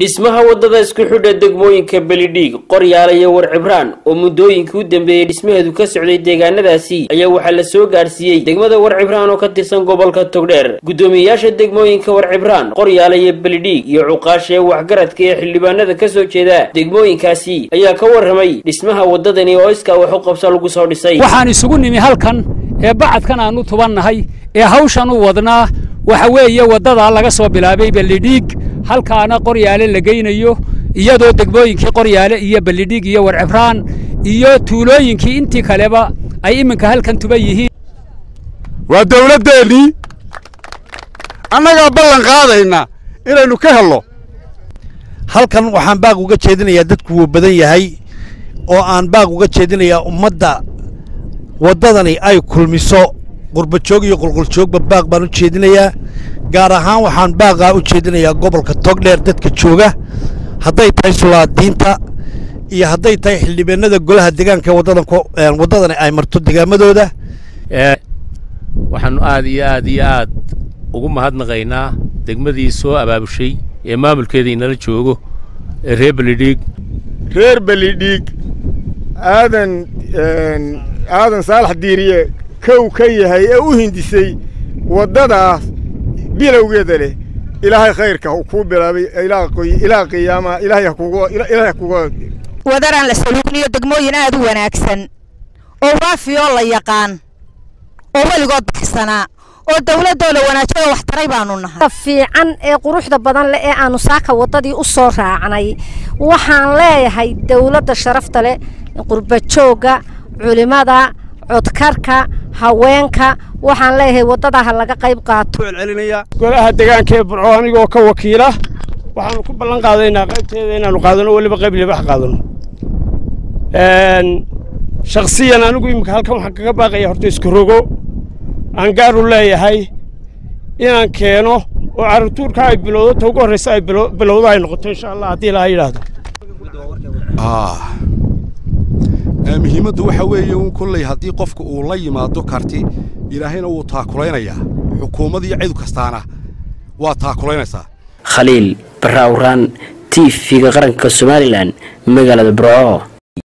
dhismaha waddada isku xidha degmooyinka belidhiig qoryaala iyo warcibraan oo muddooyinkii u dambeeyey dhismaheedu ka socday deegaanadaasi ayaa waxaa la soo gaadhsiiyey degmada warcibraan oo ka tirsan gobolka togdheer. Guddoomiyeyaasha degmooyinka warcibraan qoryaala iyo belidhiig iyo cuqaasha ee waxgaradka ee xildhibaanada ka soo jeeda degmooyinkaasi ayaa ka warramay dhismaha waddadani oo iskaa wax u qabsa lagu soo dhisay. Waxaan isugu nimi halkan ee bacadkan aan u tubannahay ee hawshan u wadnaa waxa weeye waddadaa laga soo bilaabay bellidhiig halkaana qoryaale la geynayo iyadoo degmooyinkii qoryaale iyo bellidhiig iyo warcibraan iyo tuulooyinkii intii kaleba ay iminka halkan tuban yihiin. Waa dawladdeennii. Annagaa ballan qaadayna inaynu ka helno. Halkan waxaan baaq uga jeedinayaa dadku wuu badan yahay oo aan baaq uga jeedinayaa ummadda waddadani ay kulmiso qurbajoog iyo qulquljoogba baaq baan u jeedinayaa gaar ahaan waxaan baaqaa u jeedinayaa gobolka togdheer dadka jooga. Hadday tahay sulaadiinta iyo hadday tahay xildhibaanada golaha deegaanka waddadani ay marto degaamadooda waxaannu aad iyo aad iyo aad ugu mahadnaqaynaa degmadii soo abaabushay ee maamulkeeda inala joogo ee reer belidhiig reer belidhiig aadan aadan saalax diiriye kow ka yahay ee u hindisay waddadaas bilowgeeda leh ilaahay khayrka kuu bilaabay ilaa qiyaama ilaahay ha kuga wadaraan la saluugniyo degmooyin aad u wanaagsan oo waafiyoo la yaqaan oo weligood baxsanaa oo dawladdooda wanaajiyoo wax taray baanu nahay. Fiican ee quruxda badan leh ee aanu saaka waddadii u soo raacnay. Waxaan leeyahay dawladda sharafta leh qurbajoogga culimada codkarka haweenka waxaan leeyahay waddada ha laga qayb qaato. Golaha deegaanka ee burco anigoo ka wakiila waxaanu ku ballan qaadaynaa qaybteeda inaanu qaadano weliba qayb libax qaadano. Shakhsiyan anigu iminka halkan waxaan kaga baaqaya horta isku rogo. Aan gaaru leeyahay inaan keeno oo carruurtuurka ay bilowdo ta ugu horraysa ay bilowdo ay noqoto insha allah haddii ilaaha yidhaahdo muhiimaddu waxa weeye un kolley haddii qofka uu la yimaado karti ilaahayna wuu taakulaynayaa xukuumad iyo cid kastaana waa taakulaynaysaa khaliil barraawraan t v-ga qaranka somalilan magaalada burco